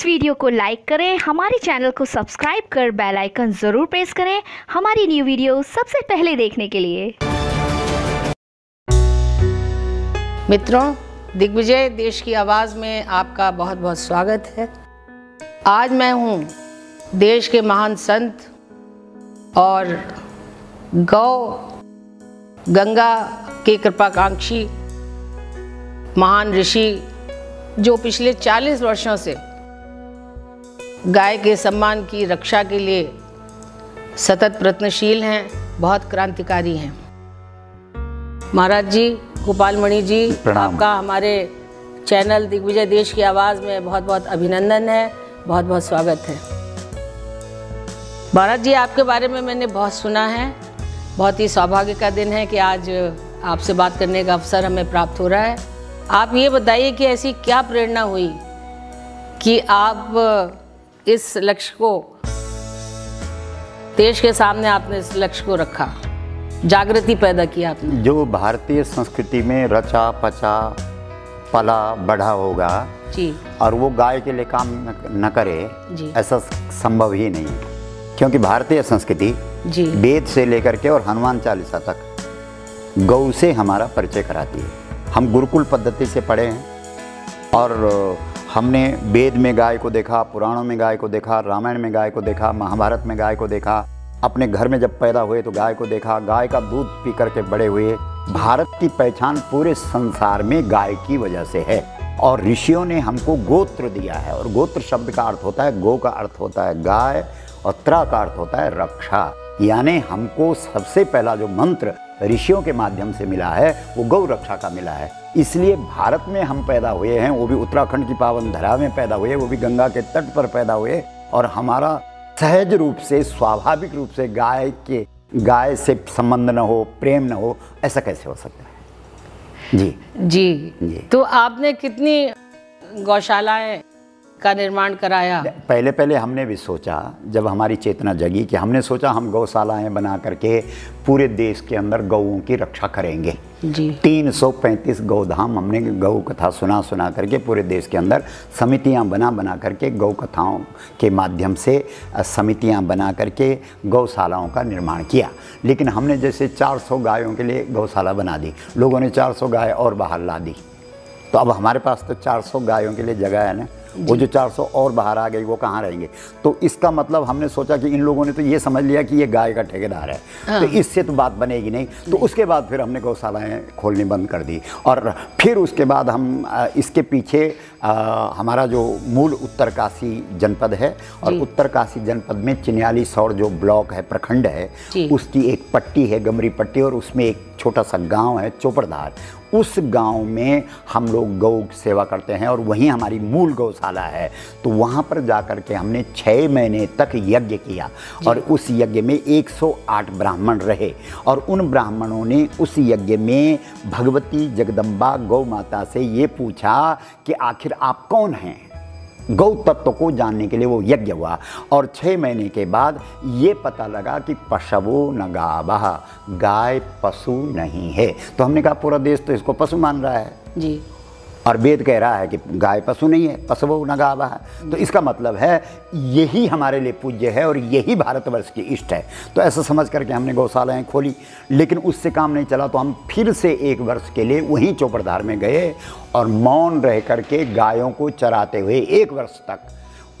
इस वीडियो को लाइक करें, हमारे चैनल को सब्सक्राइब कर बेल आइकन ज़रूर प्रेस करें, हमारी न्यू वीडियो सबसे पहले देखने के लिए। मित्रों, दिग्विजय देश की आवाज़ में आपका बहुत बहुत स्वागत है। आज मैं हूँ देश के महान संत और गौ गंगा के कृपाकांक्षी महान ऋषि, जो पिछले 40 वर्षों से गाय के सम्मान की रक्षा के लिए सतत प्रयत्नशील हैं बहुत क्रांतिकारी हैं। महाराज जी गोपाल मणि जी आपका हमारे चैनल दिग्विजय देश की आवाज़ में बहुत बहुत अभिनंदन है बहुत बहुत स्वागत है। महाराज जी आपके बारे में मैंने बहुत सुना है। बहुत ही सौभाग्य का दिन है कि आज आपसे बात करने का अवसर हमें प्राप्त हो रहा है। आप ये बताइए कि ऐसी क्या प्रेरणा हुई कि आप इस लक्ष्य को देश के सामने आपने इस लक्ष्य को रखा। जागृति पैदा की आपने। जो भारतीय संस्कृति में रचा पचा पला बढ़ा होगा जी। और वो गाय के लिए काम न, करे जी। ऐसा संभव ही नहीं। है क्योंकि भारतीय संस्कृति जी। वेद से लेकर के और हनुमान चालीसा तक गौ से हमारा परिचय कराती है। हम गुरुकुल पद्धति से पढ़े हैं और हमने वेद में गाय को देखा, पुराणों में गाय को देखा, रामायण में गाय को देखा, महाभारत में गाय को देखा, अपने घर में जब पैदा हुए तो गाय को देखा, गाय का दूध पी करके बड़े हुए। भारत की पहचान पूरे संसार में गाय की वजह से है और ऋषियों ने हमको गोत्र दिया है और गोत्र शब्द का अर्थ होता है गो का अर्थ होता है गाय और त्रा का अर्थ होता है रक्षा। यानी हमको सबसे पहला जो मंत्र ऋषियों के माध्यम से मिला है, वो गौ रक्षा का मिला है। इसलिए भारत में हम पैदा हुए हैं वो भी उत्तराखंड की पावन धरा में पैदा हुए वो भी गंगा के तट पर पैदा हुए और हमारा सहज रूप से स्वाभाविक रूप से गाय के गाय से संबंध न हो प्रेम न हो ऐसा कैसे हो सकता है? जी। जी। जी। तो आपने कितनी गौशालाएँ का निर्माण कराया। पहले पहले हमने भी सोचा जब हमारी चेतना जगी कि हमने सोचा हम गौशालाएँ बना करके पूरे देश के अंदर गौओं की रक्षा करेंगे। जी। 335 गौधाम हमने गौ कथा सुना सुना करके पूरे देश के अंदर समितियाँ बना बना करके गौ कथाओं के माध्यम से समितियाँ बना करके गौशालाओं का निर्माण किया। लेकिन हमने जैसे 400 गायों के लिए गौशाला बना दी लोगों ने 400 गाय और बाहर ला दी। तो अब हमारे पास तो 400 गायों के लिए जगह है ना। वो जो 400 और बाहर आ गई वो कहाँ रहेंगे? तो इसका मतलब हमने सोचा कि इन लोगों ने तो ये समझ लिया कि ये गाय का ठेकेदार है। तो इससे तो बात बनेगी नहीं। तो उसके बाद फिर हमने गौशालाएँ खोलनी बंद कर दी और फिर उसके बाद हम इसके पीछे हमारा जो मूल उत्तरकाशी जनपद है और। उत्तरकाशी जनपद में चिन्याली सौर जो ब्लॉक है प्रखंड है उसकी एक पट्टी है गमरी पट्टी और उसमें एक छोटा सा गाँव है चोपड़धार उस गाँव में हम लोग गौ सेवा करते हैं और वहीं हमारी मूल गौशाला है। तो वहाँ पर जा कर के हमने छः महीने तक यज्ञ किया और उस यज्ञ में 108 ब्राह्मण रहे और उन ब्राह्मणों ने उस यज्ञ में भगवती जगदम्बा गौ माता से ये पूछा कि आखिर आप कौन हैं? गौ तत्व को जानने के लिए वो यज्ञ हुआ। और छः महीने के बाद ये पता लगा कि पशवो न गावह गाय पशु नहीं है। तो हमने कहा, पूरा देश तो इसको पशु मान रहा है। जी। और वेद कह रहा है कि गाय पशु नहीं है पशु न गावा है। तो इसका मतलब है, यही हमारे लिए पूज्य है और यही भारतवर्ष की इष्ट है। तो ऐसा समझ करके हमने गौशालाएँ खोली, लेकिन उससे काम नहीं चला तो हम फिर से एक वर्ष के लिए वहीं चौपड़धार में गए और मौन रह करके गायों को चराते हुए एक वर्ष तक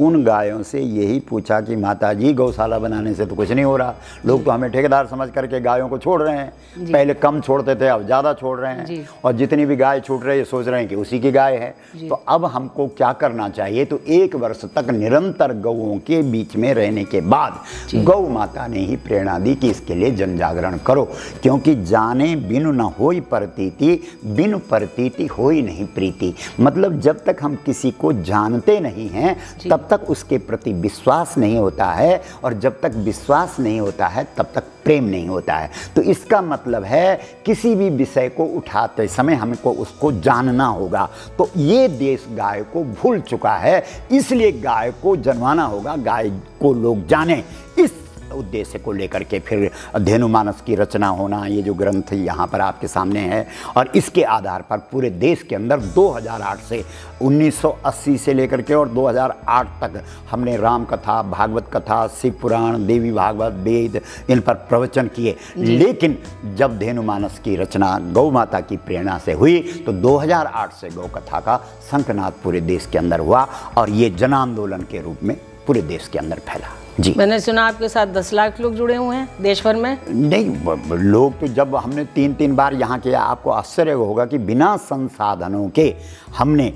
उन गायों से यही पूछा कि माता जी गौशाला बनाने से तो कुछ नहीं हो रहा। लोग तो हमें ठेकेदार समझ करके गायों को छोड़ रहे हैं। पहले कम छोड़ते थे अब ज़्यादा छोड़ रहे हैं। और जितनी भी गाय छूट रही है सोच रहे हैं कि उसी की गाय है। तो अब हमको क्या करना चाहिए? तो एक वर्ष तक निरंतर गौओं के बीच में रहने के बाद गौ माता ने ही प्रेरणा दी कि इसके लिए जन जागरण करो। क्योंकि जाने बिनु न होई प्रतीति बिनु प्रतीति होई नहीं प्रीति। मतलब जब तक हम किसी को जानते नहीं हैं तब तक उसके प्रति विश्वास नहीं होता है और जब तक विश्वास नहीं होता है, तब तक प्रेम नहीं होता है। तो इसका मतलब है, किसी भी विषय को उठाते समय हमको उसको जानना होगा। तो ये देश गाय को भूल चुका है, इसलिए गाय को जनवाना होगा, गाय को लोग जाने। इस उद्देश्य को लेकर के फिर धेनुमानस की रचना होना ये जो ग्रंथ यहाँ पर आपके सामने है। और इसके आधार पर पूरे देश के अंदर 2008 से 1980 से लेकर के और 2008 तक हमने राम कथा भागवत कथा शिव पुराण देवी भागवत वेद इन पर प्रवचन किए। लेकिन जब धेनुमानस की रचना गौ माता की प्रेरणा से हुई तो 2008 से गौ कथा का शंखनाद पूरे देश के अंदर हुआ और ये जन आंदोलन के रूप में पूरे देश के अंदर फैला। जी। मैंने सुना आपके साथ दस लाख लोग जुड़े हुए हैं देश भर में। नहीं लोग तो जब हमने तीन तीन बार यहाँ किया आपको आश्चर्य होगा कि बिना संसाधनों के हमने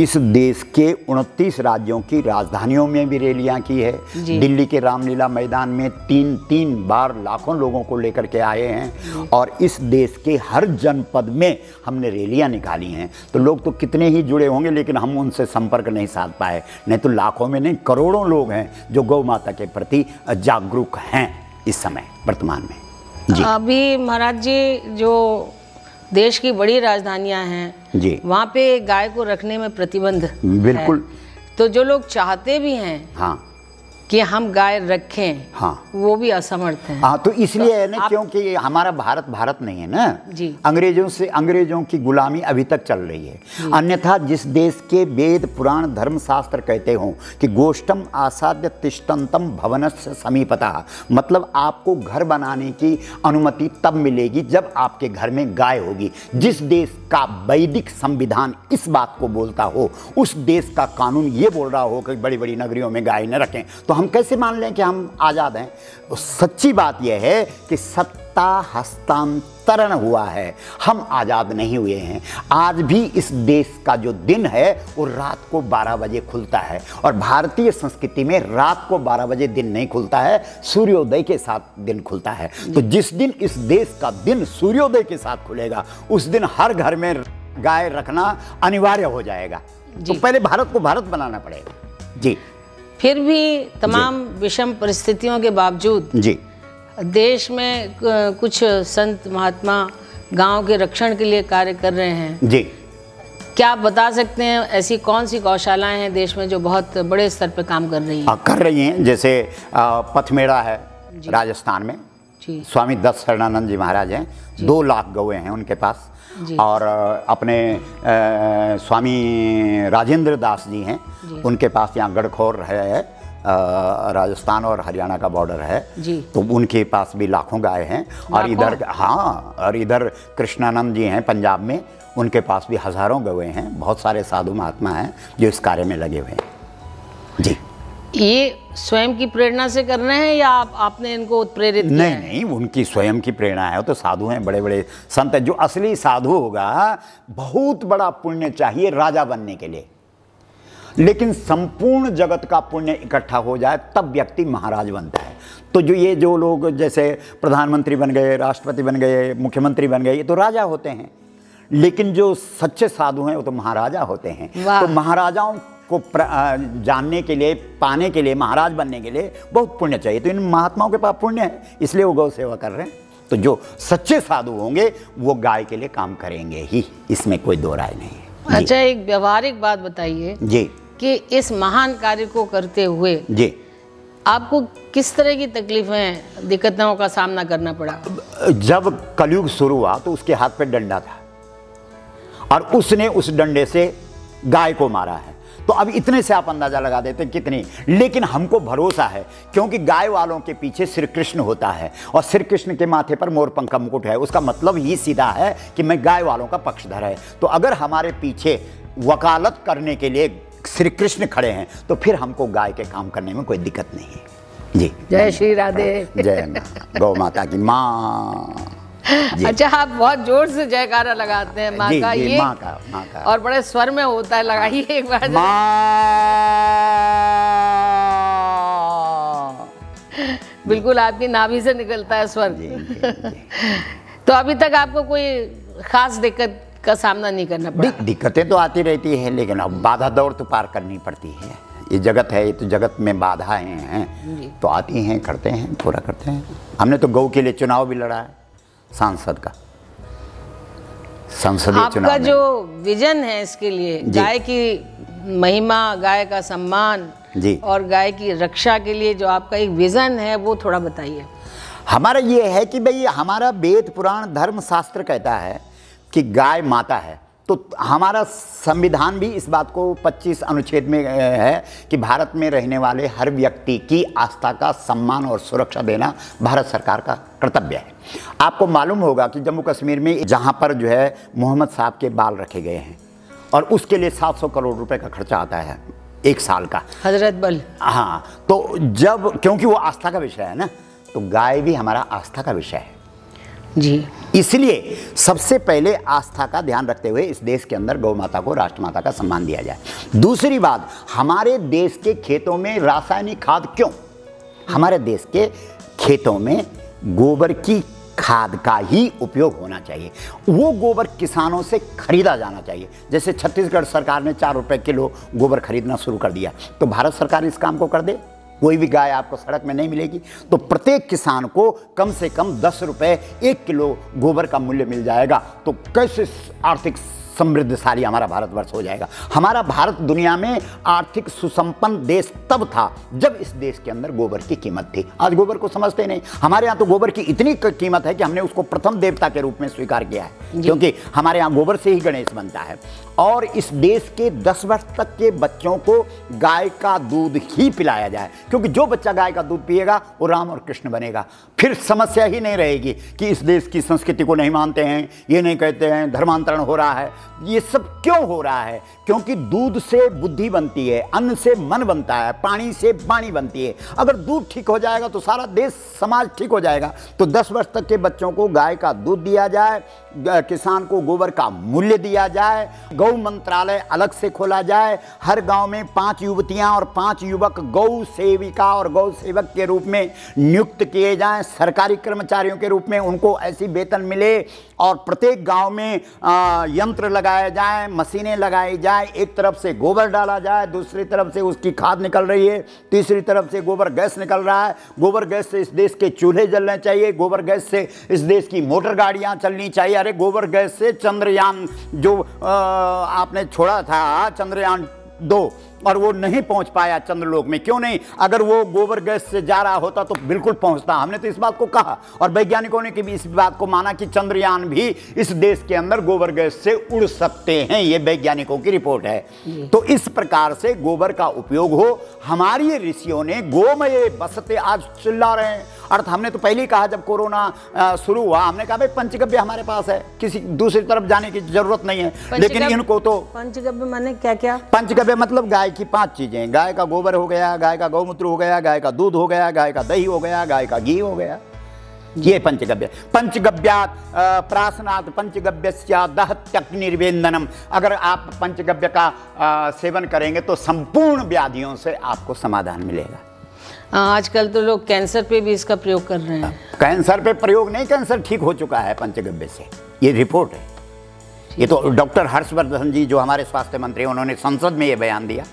इस देश के 29 राज्यों की राजधानियों में भी रैलियाँ की है। दिल्ली के रामलीला मैदान में तीन तीन बार लाखों लोगों को लेकर के आए हैं और इस देश के हर जनपद में हमने रैलियाँ निकाली हैं। तो लोग तो कितने ही जुड़े होंगे लेकिन हम उनसे संपर्क नहीं साध पाए। नहीं तो लाखों में नहीं करोड़ों लोग हैं जो गौ माता के प्रति जागरूक हैं इस समय वर्तमान में। जी। अभी महाराज जी जो देश की बड़ी राजधानियाँ हैं। जी। वहाँ पे गाय को रखने में प्रतिबंध बिल्कुल। है। तो जो लोग चाहते भी हैं हाँ। कि हम गाय रखें हाँ। वो भी असमर्थ हैं। हाँ तो इसलिए है ना क्योंकि हमारा भारत भारत नहीं है ना। जी। अंग्रेज़ों से अंग्रेज़ों की गुलामी अभी तक चल रही है। अन्यथा जिस देश के वेद पुराण धर्म शास्त्र कहते हों कि गोष्ठम आसाद्य तिष्टंतम भवनस्य समीपता मतलब आपको घर बनाने की अनुमति तब मिलेगी जब आपके घर में गाय होगी। जिस देश का वैदिक संविधान इस बात को बोलता हो उस देश का कानून ये बोल रहा हो कि बड़ी बड़ी नगरियों में गाय न रखें तो हम कैसे मान लें कि हम आज़ाद हैं? तो सच्ची बात यह है कि सत्ता हस्तांतरण हुआ है। हम आज़ाद नहीं हुए हैं। आज भी इस देश का जो दिन है वो रात को 12 बजे खुलता है। और भारतीय संस्कृति में रात को 12 बजे दिन नहीं खुलता है सूर्योदय के साथ दिन खुलता है। तो जिस दिन इस देश का दिन सूर्योदय के साथ खुलेगा उस दिन हर घर में गाय रखना अनिवार्य हो जाएगा। तो पहले भारत को भारत बनाना पड़ेगा। जी। फिर भी तमाम विषम परिस्थितियों के बावजूद जी। देश में कुछ संत महात्मा गाँव के रक्षण के लिए कार्य कर रहे हैं। जी। क्या आप बता सकते हैं ऐसी कौन सी गौशालाएँ हैं देश में जो बहुत बड़े स्तर पर काम कर रही हैं? कर रही हैं। जैसे पथमेड़ा है राजस्थान में। जी। स्वामी दस शरणानंद जी महाराज हैं। दो लाख गौए हैं उनके पास। और अपने स्वामी राजेंद्र दास जी हैं। उनके पास यहाँ गढ़खौर है राजस्थान और हरियाणा का बॉर्डर है। जी। तो उनके पास भी लाखों गाय हैं। और इधर हाँ और इधर कृष्णानंद जी हैं पंजाब में। उनके पास भी हज़ारों गौए हैं। बहुत सारे साधु महात्मा हैं जो इस कार्य में लगे हुए हैं। जी। ये स्वयं की प्रेरणा से कर रहे हैं या आप आपने इनको उत्प्रेरित किया नहीं है? नहीं उनकी स्वयं की प्रेरणा है। वो तो साधु हैं बड़े बड़े संत हैं। जो असली साधु होगा बहुत बड़ा पुण्य चाहिए राजा बनने के लिए। लेकिन संपूर्ण जगत का पुण्य इकट्ठा हो जाए तब व्यक्ति महाराज बनता है। तो जो ये जो लोग जैसे प्रधानमंत्री बन गए राष्ट्रपति बन गए मुख्यमंत्री बन गए ये तो राजा होते हैं। लेकिन जो सच्चे साधु हैं वो तो महाराजा होते हैं। तो महाराजाओं को जानने के लिए पाने के लिए महाराज बनने के लिए बहुत पुण्य चाहिए। तो इन महात्माओं के पास पुण्य है इसलिए वो गौ सेवा कर रहे हैं। तो जो सच्चे साधु होंगे वो गाय के लिए काम करेंगे ही। इसमें कोई दो राय नहीं है। अच्छा एक व्यवहारिक बात बताइए जी। कि इस महान कार्य को करते हुए जी। आपको किस तरह की तकलीफें दिक्कतों का सामना करना पड़ा? जब कलयुग शुरू हुआ तो उसके हाथ पे डंडा था। और उसने उस डंडे से गाय को मारा है। तो अब इतने से आप अंदाज़ा लगा देते हैं कितनी। लेकिन हमको भरोसा है क्योंकि गाय वालों के पीछे श्री कृष्ण होता है और श्री कृष्ण के माथे पर मोरपंख का मुकुट है। उसका मतलब ही सीधा है कि मैं गाय वालों का पक्षधर है। तो अगर हमारे पीछे वकालत करने के लिए श्री कृष्ण खड़े हैं तो फिर हमको गाय के काम करने में कोई दिक्कत नहीं है। जी। जय श्री राधे। जय गौ माता की माँ। अच्छा आप बहुत ज़ोर से जयकारा लगाते हैं माँ का ये माँ का, माँ का। और बड़े स्वर में होता है लगाइए एक बार। बिल्कुल आपकी नाभि से निकलता है स्वर। जी, जी, जी। तो अभी तक आपको कोई खास दिक्कत का सामना नहीं करना पड़ा? दिक्कतें तो आती रहती है लेकिन अब बाधा दौड़ तो पार करनी पड़ती है। ये जगत है ये तो जगत में बाधाएँ हैं। तो आती हैं करते हैं पूरा करते हैं। हमने तो गौ के लिए चुनाव भी लड़ा है। सांसद का संसदीय आपका चुनाव में। जो विजन है इसके लिए गाय की महिमा गाय का सम्मान जी। और गाय की रक्षा के लिए जो आपका एक विजन है वो थोड़ा बताइए हमारा ये है कि भाई हमारा वेद पुराण धर्म शास्त्र कहता है कि गाय माता है तो हमारा संविधान भी इस बात को 25 अनुच्छेद में है कि भारत में रहने वाले हर व्यक्ति की आस्था का सम्मान और सुरक्षा देना भारत सरकार का कर्तव्य है। आपको मालूम होगा कि जम्मू कश्मीर में जहाँ पर जो है मोहम्मद साहब के बाल रखे गए हैं और उसके लिए 700 करोड़ रुपए का खर्चा आता है एक साल का। हज़रत बल। हाँ तो जब क्योंकि वो आस्था का विषय है ना तो गाय भी हमारा आस्था का विषय है। जी। इसलिए सबसे पहले आस्था का ध्यान रखते हुए इस देश के अंदर गौ माता को, राष्ट्रमाता का सम्मान दिया जाए। दूसरी बात, हमारे देश के खेतों में रासायनिक खाद क्यों? हमारे देश के खेतों में गोबर की खाद का ही उपयोग होना चाहिए। वो गोबर किसानों से खरीदा जाना चाहिए। जैसे छत्तीसगढ़ सरकार ने चार रुपए किलो गोबर खरीदना शुरू कर दिया तो भारत सरकार इस काम को कर दे। कोई भी गाय आपको सड़क में नहीं मिलेगी तो प्रत्येक किसान को कम से कम दस रुपये एक किलो गोबर का मूल्य मिल जाएगा। तो कैसे आर्थिक समृद्धशाली हमारा भारतवर्ष हो जाएगा। हमारा भारत दुनिया में आर्थिक सुसंपन्न देश तब था जब इस देश के अंदर गोबर की कीमत थी। आज गोबर को समझते नहीं। हमारे यहाँ तो गोबर की इतनी कीमत है कि हमने उसको प्रथम देवता के रूप में स्वीकार किया है। क्योंकि हमारे यहाँ गोबर से ही गणेश बनता है। और इस देश के 10 वर्ष तक के बच्चों को गाय का दूध ही पिलाया जाए। क्योंकि जो बच्चा गाय का दूध पिएगा वो राम और कृष्ण बनेगा। फिर समस्या ही नहीं रहेगी कि इस देश की संस्कृति को नहीं मानते हैं ये नहीं कहते हैं धर्मांतरण हो रहा है। ये सब क्यों हो रहा है? क्योंकि दूध से बुद्धि बनती है, अन्न से मन बनता है, पानी से वाणी बनती है। अगर दूध ठीक हो जाएगा तो सारा देश, समाज ठीक हो जाएगा। तो 10 वर्ष तक के बच्चों को गाय का दूध दिया जाए किसान को गोबर का मूल्य दिया जाए, गौ मंत्रालय अलग से खोला जाए। हर गाँव में पाँच युवतियाँ और पाँच युवक गौ सेविका और गौ सेवक के रूप में नियुक्त किए जाएँ। सरकारी कर्मचारियों के रूप में उनको ऐसी वेतन मिले और प्रत्येक गाँव में यंत्र लगाए जाएँ, मशीनें लगाई जाए, एक तरफ़ से गोबर डाला जाए, दूसरी तरफ़ से उसकी खाद निकल रही है, तीसरी तरफ़ से गोबर गैस निकल रहा है। गोबर गैस से इस देश के चूल्हे जलने चाहिए, गोबर गैस से इस देश की मोटर गाड़ियाँ चलनी चाहिए। अरे गोबर गैस से चंद्रयान जो आपने छोड़ा था, चंद्रयान दो और वो नहीं पहुँच पाया चंद्रलोक में। क्यों नहीं? अगर वो गोबर गैस से जा रहा होता तो बिल्कुल पहुँचता। हमने तो इस बात को कहा। और वैज्ञानिकों ने भी इस बात को माना कि चंद्रयान भी इस देश के अंदर गोबर गैस से उड़ सकते हैं ये वैज्ञानिकों की रिपोर्ट है। तो इस प्रकार से गोबर का उपयोग हो। हमारी ऋषियों ने गोमय बसते आज चिल्ला रहे हैं। अर्थ हमने तो पहले ही कहा जब कोरोना शुरू हुआ हमने कहा भाई पंचगव्य हमारे पास है। किसी दूसरी तरफ़ जाने की ज़रूरत नहीं है। लेकिन इनको तो पंचगव्य माने क्या क्या पंचगव्य मतलब गाय की पाँच चीज़ें गाय का गोबर हो गया गाय का गौमूत्र हो गया गाय का दूध हो गया गाय का दही हो गया गाय का घी हो गया। ये पंचगव्य। पंचगव्यात प्रासनात् पंचगव्य दहत्यक निर्वेंदनम अगर आप पंचगव्य का अ, सेवन करेंगे तो संपूर्ण व्याधियों से आपको समाधान मिलेगा। आजकल तो लोग कैंसर पे भी इसका प्रयोग कर रहे हैं। कैंसर पे प्रयोग नहीं कैंसर ठीक हो चुका है पंचगव्य से। ये रिपोर्ट है। ये तो डॉक्टर हर्षवर्धन जी जो हमारे स्वास्थ्य मंत्री हैं उन्होंने संसद में ये बयान दिया।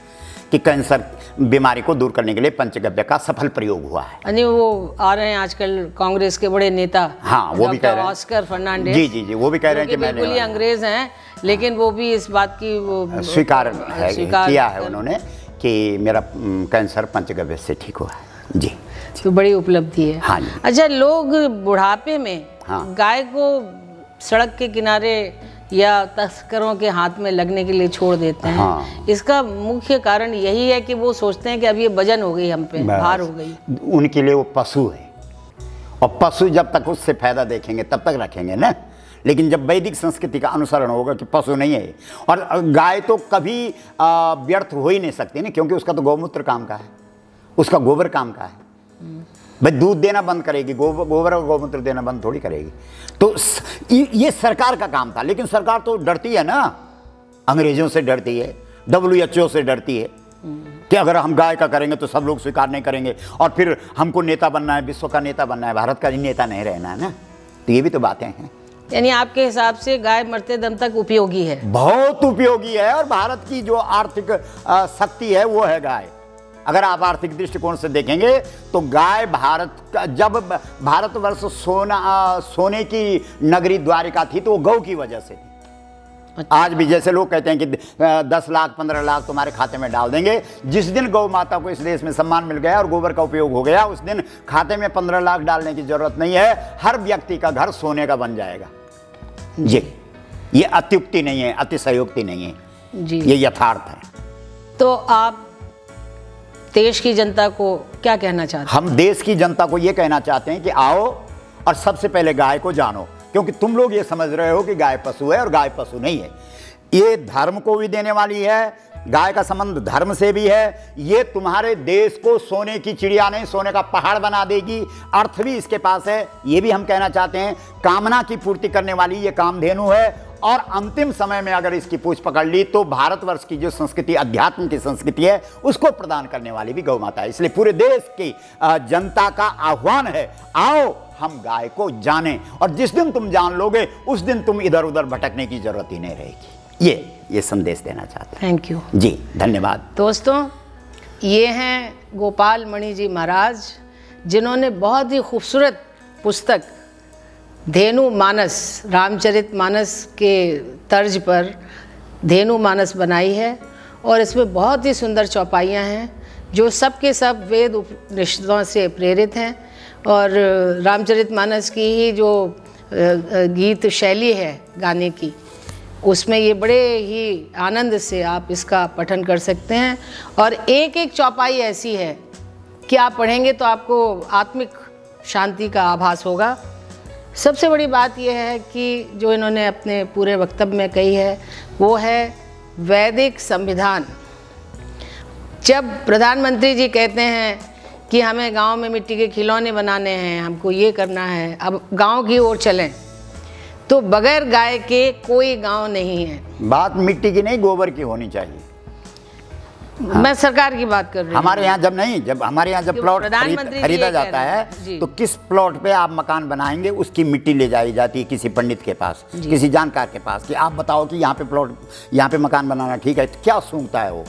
कि कैंसर बीमारी को दूर करने के लिए पंचगव्य का सफल प्रयोग हुआ है। यानी वो आ रहे हैं आजकल कांग्रेस के बड़े नेता। हाँ, वो भी कह रहे हैं। ऑस्कर फर्नांडिस। जी, जी, जी, वो भी कह रहे हैं कि मैंने- बिल्कुल ही अंग्रेज़ हैं लेकिन वो भी इस बात की वो स्वीकार है स्वीकार किया है उन्होंने कि मेरा कैंसर पंचगव्य से ठीक हुआ है। जी। तो बड़ी उपलब्धि है। हाँ अच्छा लोग बुढ़ापे में हाँ। गाय को सड़क के किनारे या तस्करों के हाथ में लगने के लिए छोड़ देते हैं। हाँ। इसका मुख्य कारण यही है कि वो सोचते हैं कि अब ये वज़न हो गई हम पे। भार हो गई। उनके लिए वो पशु है। और पशु जब तक उससे फ़ायदा देखेंगे तब तक रखेंगे ना। लेकिन जब वैदिक संस्कृति का अनुसरण होगा कि पशु नहीं है और गाय तो कभी व्यर्थ हो ही नहीं सकती ना क्योंकि उसका तो गौमूत्र काम का है। उसका गोबर काम का है। भाई दूध देना बंद करेगी गोबर गोबर और गोमूत्र देना बंद थोड़ी करेगी। तो ये सरकार का काम था लेकिन सरकार तो डरती है ना। अंग्रेज़ों से डरती है डब्ल्यू एच ओ से डरती है कि अगर हम गाय का करेंगे तो सब लोग स्वीकार नहीं करेंगे और फिर हमको नेता बनना है विश्व का नेता बनना है भारत का नेता नहीं रहना है ना। तो ये भी तो बातें हैं। यानी आपके हिसाब से गाय मरते दम तक उपयोगी है? बहुत उपयोगी है और भारत की जो आर्थिक शक्ति है वो है गाय। अगर आप आर्थिक दृष्टिकोण से देखेंगे तो गाय भारत का जब भारतवर्ष सोना सोने की नगरी द्वारिका थी तो वो गौ की वजह से थी। आज भी जैसे लोग कहते हैं कि दस लाख पंद्रह लाख तुम्हारे खाते में डाल देंगे। जिस दिन गौ माता को इस देश में सम्मान मिल गया और गोबर का उपयोग हो गया उस दिन खाते में पंद्रह लाख डालने की ज़रूरत नहीं है। हर व्यक्ति का घर सोने का बन जाएगा। जी। ये अत्युक्ति नहीं है अतिशयोक्ति नहीं है। जी। ये यथार्थ है। तो आप देश की जनता को क्या कहना चाहते हैं? हम देश की जनता को ये कहना चाहते हैं कि आओ और सबसे पहले गाय को जानो, क्योंकि तुम लोग ये समझ रहे हो कि गाय पशु है और गाय पशु नहीं है। ये धर्म को भी देने वाली है, गाय का संबंध धर्म से भी है। ये तुम्हारे देश को सोने की चिड़िया नहीं, सोने का पहाड़ बना देगी। अर्थ भी इसके पास है, ये भी हम कहना चाहते हैं। कामना की पूर्ति करने वाली ये कामधेनु है और अंतिम समय में अगर इसकी पूछ पकड़ ली तो भारतवर्ष की जो संस्कृति अध्यात्म की संस्कृति है उसको प्रदान करने वाली भी गौ माता है। इसलिए पूरे देश की जनता का आह्वान है आओ हम गाय को जाने। और जिस दिन तुम जान लोगे उस दिन तुम इधर उधर भटकने की ज़रूरत ही नहीं रहेगी। ये ये संदेश देना चाहते हैं। थैंक यू जी धन्यवाद। दोस्तों ये हैं गोपाल मणि जी महाराज जिन्होंने बहुत ही खूबसूरत पुस्तक धेनु मानस, रामचरित मानस के तर्ज पर धेनु मानस बनाई है और इसमें बहुत ही सुंदर चौपाइयाँ हैं, जो सब के सब वेद उपनिषदों से प्रेरित हैं और रामचरित मानस की ही जो गीत शैली है गाने की, उसमें ये बड़े ही आनंद से आप इसका पठन कर सकते हैं। और एक एक चौपाई ऐसी है, कि आप पढ़ेंगे तो आपको आत्मिक शांति का आभास होगा। सबसे बड़ी बात यह है कि जो इन्होंने अपने पूरे वक्तव्य में कही है, वो है वैदिक संविधान। जब प्रधानमंत्री जी कहते हैं कि हमें गाँव में मिट्टी के खिलौने बनाने हैं, हमको ये करना है, अब गाँव की ओर चलें तो बगैर गाय के कोई गाँव नहीं है। बात मिट्टी की नहीं, गोबर की होनी चाहिए। मैं सरकार की बात कर रही हूँ। हमारे यहाँ जब नहीं जब हमारे यहाँ जब प्लॉट खरीद, खरीदा जाता है तो किस प्लॉट पे आप मकान बनाएँगे उसकी मिट्टी ले जाई जाती है किसी पंडित के पास किसी जानकार के पास कि आप बताओ कि यहाँ पे प्लॉट यहाँ पे मकान बनाना ठीक है तो क्या सूंघता है वो?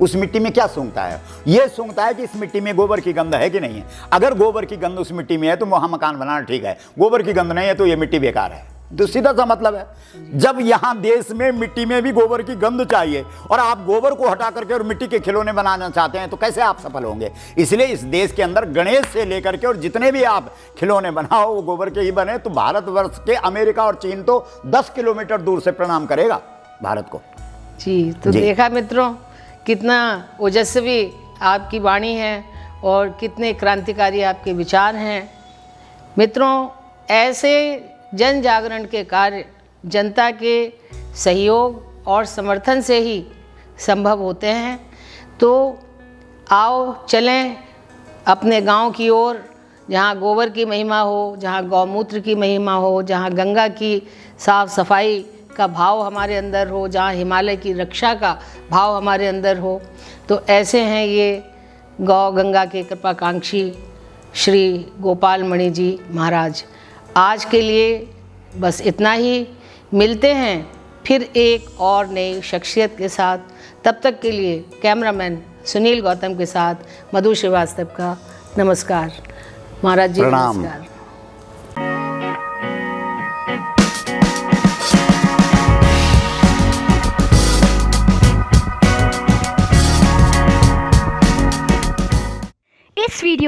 उस मिट्टी में क्या सूंघता है? ये सूंघता है कि इस मिट्टी में गोबर की गंध है कि नहीं है? अगर गोबर की गंध उस मिट्टी में है तो वहाँ मकान बनाना ठीक है। गोबर की गंध नहीं है तो ये मिट्टी बेकार है। तो सीधा सा मतलब है जब यहाँ देश में मिट्टी में भी गोबर की गंध चाहिए और आप गोबर को हटा करके और मिट्टी के खिलौने बनाना चाहते हैं तो कैसे आप सफल होंगे? इसलिए इस देश के अंदर गणेश से लेकर के और जितने भी आप खिलौने बनाओ वो गोबर के ही बने तो भारतवर्ष के अमेरिका और चीन तो 10 किलोमीटर दूर से प्रणाम करेगा भारत को। जी तो जी। देखा मित्रों कितना ओजस्वी आपकी वाणी है और कितने क्रांतिकारी आपके विचार हैं। मित्रों ऐसे जन जागरण के कार्य जनता के सहयोग और समर्थन से ही संभव होते हैं। तो आओ चलें अपने गाँव की ओर, जहाँ गोबर की महिमा हो, जहाँ गौमूत्र की महिमा हो, जहाँ गंगा की साफ़ सफ़ाई का भाव हमारे अंदर हो, जहाँ हिमालय की रक्षा का भाव हमारे अंदर हो। तो ऐसे हैं ये गौ गंगा के कृपाकांक्षी श्री गोपाल मणि जी महाराज। आज के लिए बस इतना ही। मिलते हैं फिर एक और नई शख्सियत के साथ। तब तक के लिए कैमरामैन सुनील गौतम के साथ मधु श्रीवास्तव का नमस्कार। महाराज जी नमस्कार।